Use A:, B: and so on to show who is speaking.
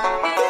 A: Bye.